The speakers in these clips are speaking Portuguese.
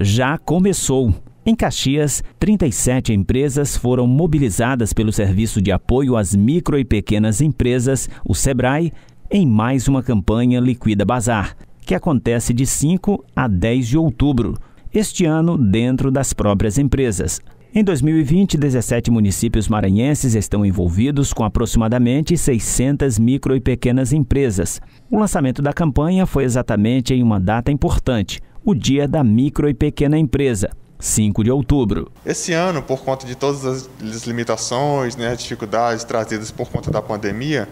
já começou. Em Caxias, 37 empresas foram mobilizadas pelo Serviço de Apoio às Micro e Pequenas Empresas, o SEBRAE, em mais uma campanha Liquida Bazar, que acontece de 5 a 10 de outubro, este ano dentro das próprias empresas. Em 2020, 17 municípios maranhenses estão envolvidos com aproximadamente 600 micro e pequenas empresas. O lançamento da campanha foi exatamente em uma data importante, o Dia da Micro e Pequena Empresa, 5 de outubro. Esse ano, por conta de todas as limitações, né, as dificuldades trazidas por conta da pandemia,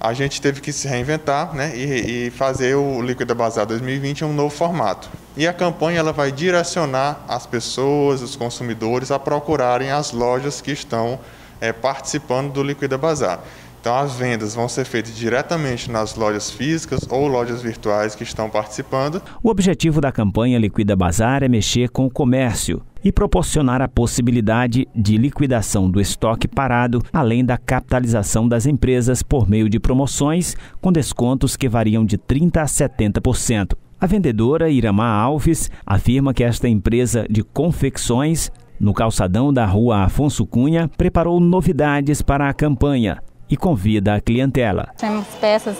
a gente teve que se reinventar né, e, e fazer o Liquida Bazar 2020 em um novo formato. E a campanha ela vai direcionar as pessoas, os consumidores, a procurarem as lojas que estão é, participando do Liquida Bazar. Então, as vendas vão ser feitas diretamente nas lojas físicas ou lojas virtuais que estão participando. O objetivo da campanha Liquida Bazar é mexer com o comércio e proporcionar a possibilidade de liquidação do estoque parado, além da capitalização das empresas por meio de promoções com descontos que variam de 30% a 70%. A vendedora Irama Alves afirma que esta empresa de confecções no calçadão da rua Afonso Cunha, preparou novidades para a campanha, e convida a clientela. Temos peças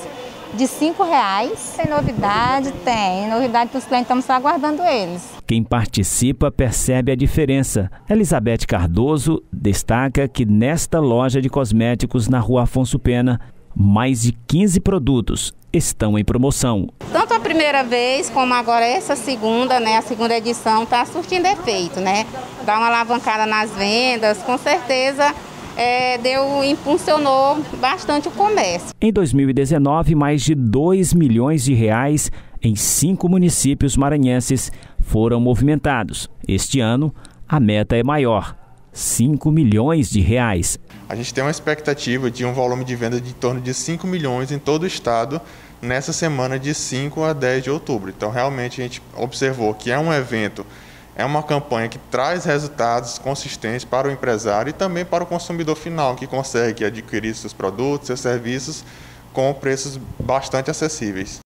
de cinco reais. Tem novidade? Tem. Novidade para os clientes, estamos aguardando eles. Quem participa percebe a diferença. Elizabeth Cardoso destaca que nesta loja de cosméticos na rua Afonso Pena, mais de 15 produtos estão em promoção. Tanto a primeira vez como agora essa segunda, né, a segunda edição está surtindo efeito, né? Dá uma alavancada nas vendas, com certeza é, deu, impulsionou bastante o comércio. Em 2019, mais de 2 milhões de reais em cinco municípios maranhenses foram movimentados. Este ano, a meta é maior, 5 milhões de reais. A gente tem uma expectativa de um volume de venda de torno de 5 milhões em todo o estado nessa semana de 5 a 10 de outubro. Então, realmente, a gente observou que é um evento é uma campanha que traz resultados consistentes para o empresário e também para o consumidor final, que consegue adquirir seus produtos, seus serviços com preços bastante acessíveis.